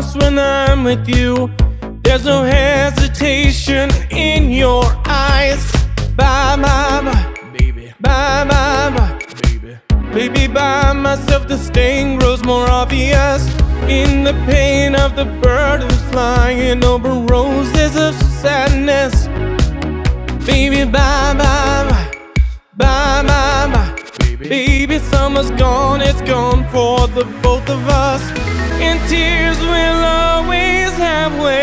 when I'm with you. There's no hesitation in your eyes. Bye, bye, bye, baby. Bye, bye, bye, baby. Baby, by myself, the stain grows more obvious. In the pain of the bird who's flying over roses of sadness. Baby, bye, bye, bye. Bye. Baby. Baby, summer's gone, it's gone for the both of us. And tears will always have wet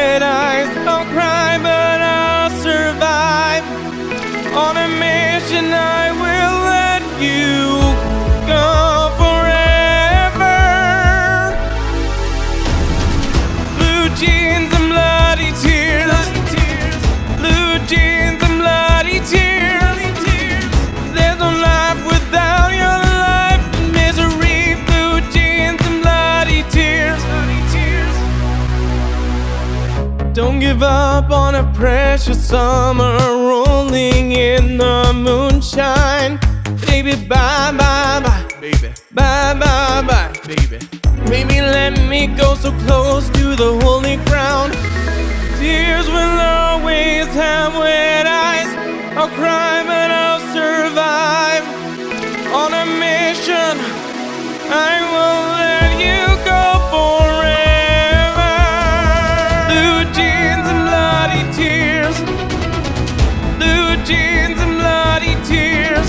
Don't give up on a precious summer rolling in the moonshine. Baby, bye, bye, bye. Baby, bye, bye, bye. Baby, baby, let me go so close to the holy ground. Tears will always have wet Jeans and bloody tears.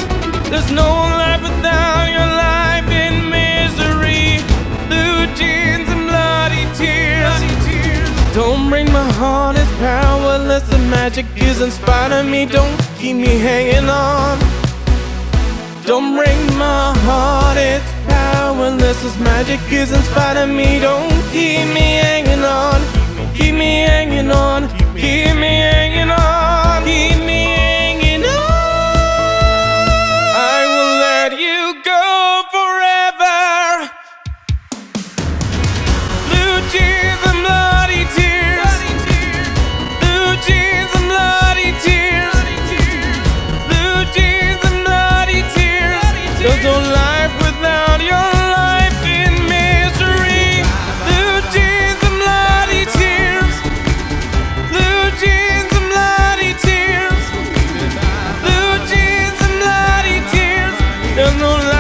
There's no life without your life in misery. Blue jeans and bloody tears. Don't break my heart, it's powerless. The magic is in spite of me. Don't keep me hanging on. Don't break my heart, it's powerless. This magic is in spite of me. Don't keep me hanging on. Keep me hanging on. no light.